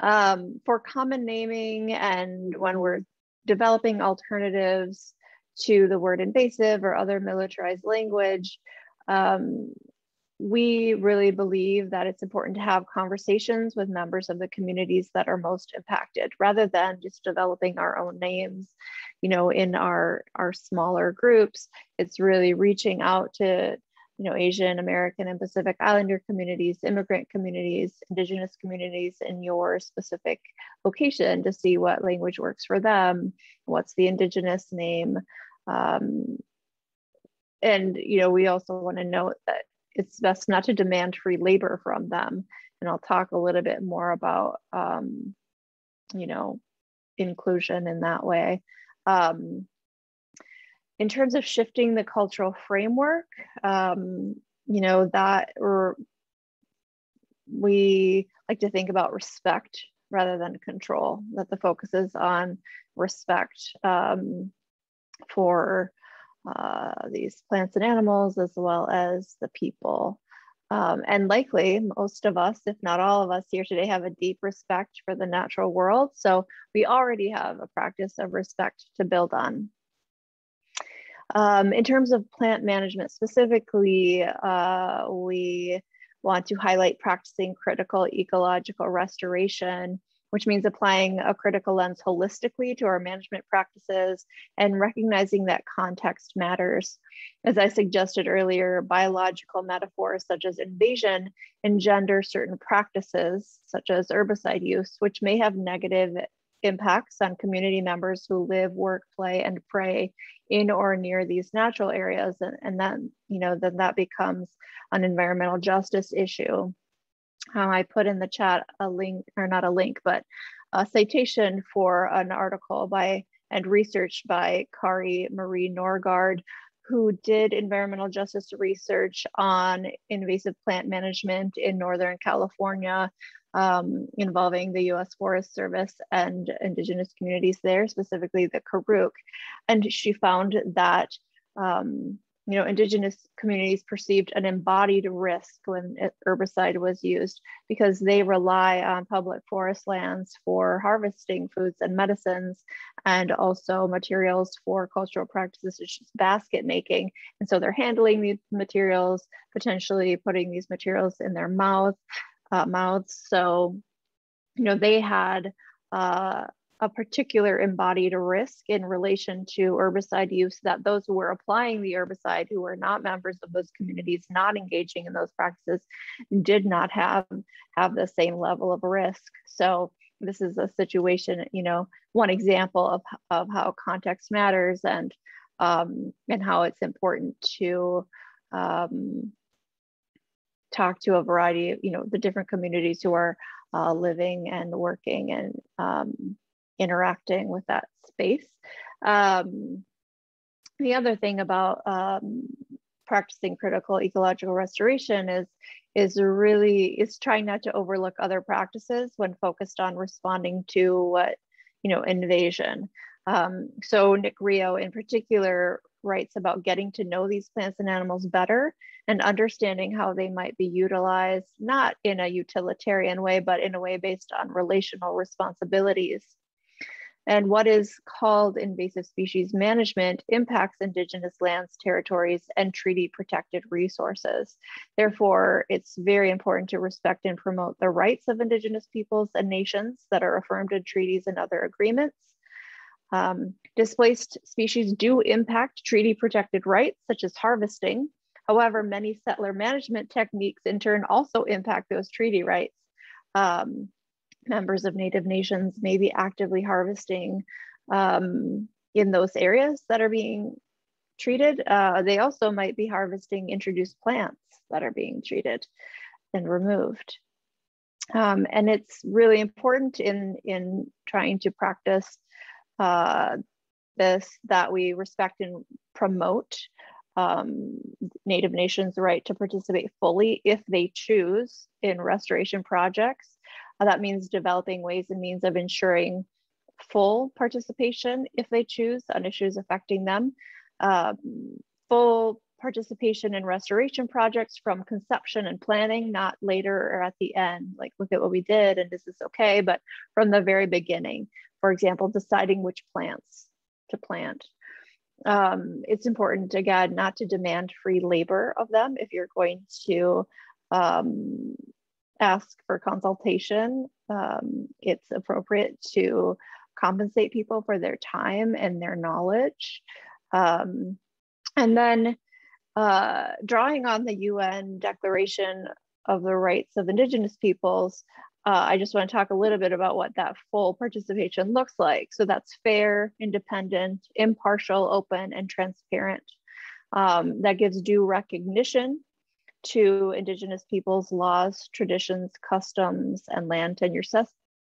Um, for common naming and when we're developing alternatives to the word invasive or other militarized language. Um, we really believe that it's important to have conversations with members of the communities that are most impacted rather than just developing our own names you know in our our smaller groups it's really reaching out to you know asian american and pacific islander communities immigrant communities indigenous communities in your specific location to see what language works for them what's the indigenous name um, and you know we also want to note that it's best not to demand free labor from them. And I'll talk a little bit more about, um, you know, inclusion in that way. Um, in terms of shifting the cultural framework, um, you know, that or we like to think about respect rather than control, that the focus is on respect um, for uh, these plants and animals as well as the people. Um, and likely most of us, if not all of us here today, have a deep respect for the natural world. So we already have a practice of respect to build on. Um, in terms of plant management specifically, uh, we want to highlight practicing critical ecological restoration which means applying a critical lens holistically to our management practices and recognizing that context matters. As I suggested earlier, biological metaphors such as invasion engender certain practices, such as herbicide use, which may have negative impacts on community members who live, work, play, and pray in or near these natural areas. And, and then, you know, then that becomes an environmental justice issue. Um, I put in the chat a link, or not a link, but a citation for an article by and research by Kari Marie Norgaard who did environmental justice research on invasive plant management in Northern California, um, involving the US Forest Service and indigenous communities there, specifically the Karuk. And she found that um, you know, indigenous communities perceived an embodied risk when herbicide was used because they rely on public forest lands for harvesting foods and medicines and also materials for cultural practices such as basket making. And so they're handling these materials, potentially putting these materials in their mouth, uh, mouths. So, you know, they had uh, a particular embodied risk in relation to herbicide use that those who were applying the herbicide who were not members of those communities not engaging in those practices did not have have the same level of risk so this is a situation you know one example of, of how context matters and um, and how it's important to um, talk to a variety of you know the different communities who are uh, living and working and um, interacting with that space. Um, the other thing about um, practicing critical ecological restoration is is really is trying not to overlook other practices when focused on responding to what you know invasion. Um, so Nick Reo in particular writes about getting to know these plants and animals better and understanding how they might be utilized, not in a utilitarian way, but in a way based on relational responsibilities and what is called invasive species management impacts indigenous lands, territories, and treaty protected resources. Therefore, it's very important to respect and promote the rights of indigenous peoples and nations that are affirmed in treaties and other agreements. Um, displaced species do impact treaty protected rights, such as harvesting. However, many settler management techniques in turn also impact those treaty rights. Um, members of Native nations may be actively harvesting um, in those areas that are being treated. Uh, they also might be harvesting introduced plants that are being treated and removed. Um, and it's really important in, in trying to practice uh, this that we respect and promote um, Native nations' right to participate fully if they choose in restoration projects. Uh, that means developing ways and means of ensuring full participation if they choose on issues affecting them, um, full participation in restoration projects from conception and planning, not later or at the end, like look at what we did and is this is okay, but from the very beginning. For example, deciding which plants to plant. um, it's important again not to demand free labor of them if you're going to um, ask for consultation. Um, it's appropriate to compensate people for their time and their knowledge. Um, and then uh, drawing on the UN Declaration of the Rights of Indigenous Peoples, uh, I just want to talk a little bit about what that full participation looks like. So that's fair, independent, impartial, open, and transparent. Um, that gives due recognition to Indigenous peoples' laws, traditions, customs, and land tenure,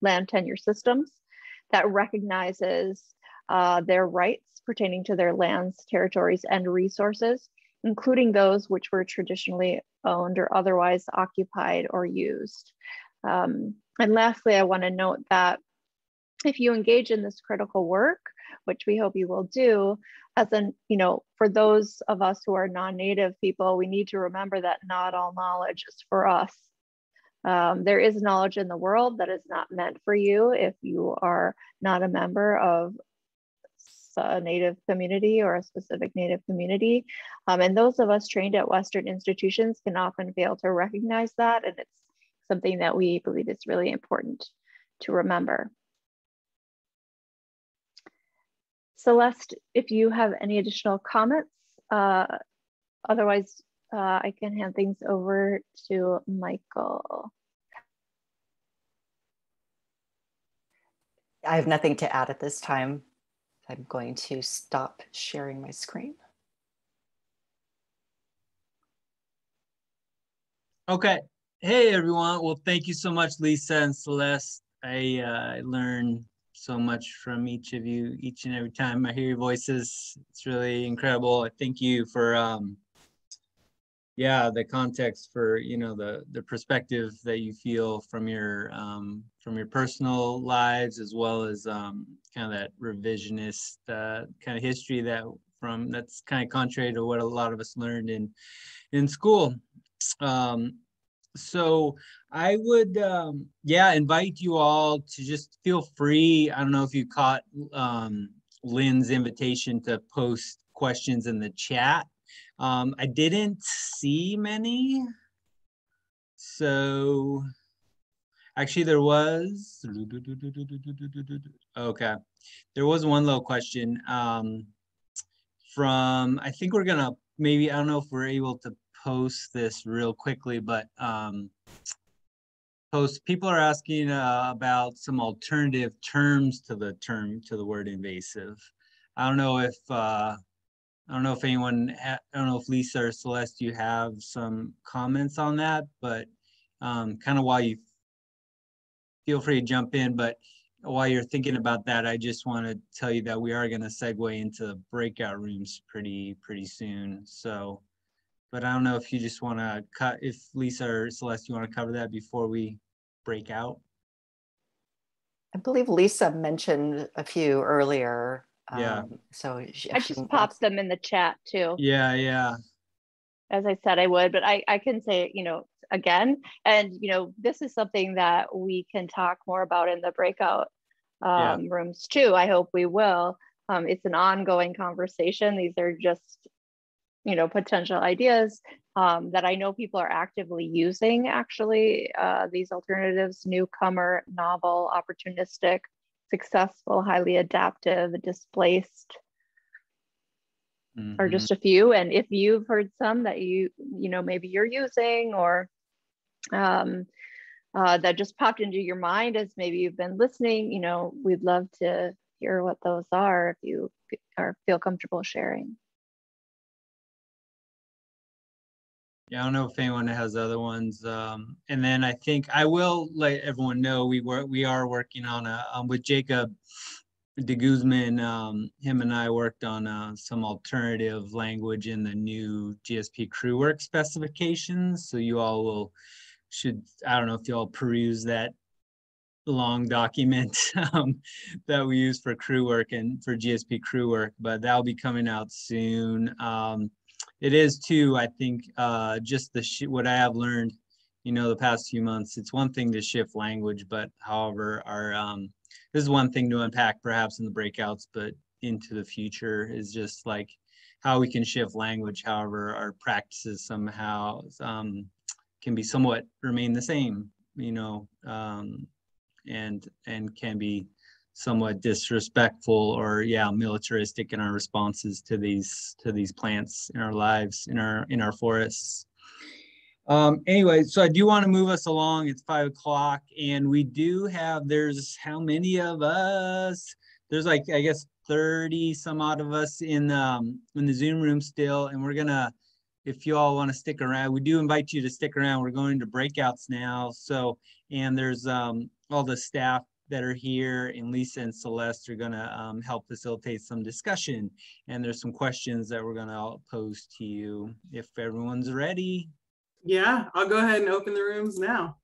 land tenure systems that recognizes uh, their rights pertaining to their lands, territories, and resources, including those which were traditionally owned or otherwise occupied or used. Um, and lastly, I want to note that if you engage in this critical work, which we hope you will do, as an, you know, for those of us who are non-native people, we need to remember that not all knowledge is for us. Um, there is knowledge in the world that is not meant for you if you are not a member of a native community or a specific native community. Um, and those of us trained at Western institutions can often fail to recognize that. And it's something that we believe is really important to remember. Celeste, if you have any additional comments, uh, otherwise uh, I can hand things over to Michael. I have nothing to add at this time. I'm going to stop sharing my screen. Okay. Hey, everyone. Well, thank you so much, Lisa and Celeste. I, uh, learn so much from each of you each and every time I hear your voices. It's really incredible. I thank you for um, yeah the context for you know the the perspective that you feel from your um, from your personal lives as well as um, kind of that revisionist uh, kind of history that from that's kind of contrary to what a lot of us learned in in school. Um, so i would um, yeah invite you all to just feel free i don't know if you caught um, lynn's invitation to post questions in the chat um, I didn't see many. So actually there was, okay. There was one little question um, from, I think we're gonna, maybe, I don't know if we're able to post this real quickly, but um, post, people are asking uh, about some alternative terms to the term, to the word invasive. I don't know if uh, I don't know if anyone, I don't know if Lisa or Celeste, you have some comments on that, but um, kind of while you feel free to jump in, but while you're thinking about that, I just want to tell you that we are going to segue into breakout rooms pretty, pretty soon. So, but I don't know if you just want to cut, if Lisa or Celeste, you want to cover that before we break out? I believe Lisa mentioned a few earlier. Yeah. Um, so she, I just wants- popped them in the chat too. Yeah, yeah. as I said I would, but I, I can say, it, you know, again, and you know, this is something that we can talk more about in the breakout Yeah. um, rooms too. I hope we will. Um, it's an ongoing conversation. These are just, you know, potential ideas um, that I know people are actively using. Actually, uh, these alternatives: newcomer, novel, opportunistic, successful, highly adaptive, displaced are Mhm. just a few. And if you've heard some that you, you know, maybe you're using or um, uh, that just popped into your mind as maybe you've been listening, you know, we'd love to hear what those are if you are feel comfortable sharing. Yeah, I don't know if anyone has other ones. Um, and then I think I will let everyone know we were we are working on a um, with Jacob de Guzman. Um, him and I worked on uh, some alternative language in the new GSP crew work specifications. So you all will should I don't know if you all peruse that long document um, that we use for crew work and for GSP crew work, but that'll be coming out soon. Um, it is too, I think, uh, just the sh- what I have learned, you know, the past few months. It's one thing to shift language, but however, our um, this is one thing to unpack perhaps in the breakouts, but into the future is just like how we can shift language. However, our practices somehow um, can be somewhat remain the same, you know, um, and and can be somewhat disrespectful or yeah militaristic in our responses to these to these plants in our lives in our in our forests. Um anyway so i do want to move us along. It's five o'clock and we do have there's how many of us? There's like i guess 30 some odd of us in um in the zoom room still and we're gonna if you all want to stick around we do invite you to stick around. We're going to breakouts now. So and there's um all the staff that are here and Lisa and Celeste are gonna um, help facilitate some discussion. And there's some questions that we're gonna pose to you if everyone's ready. Yeah, I'll go ahead and open the rooms now.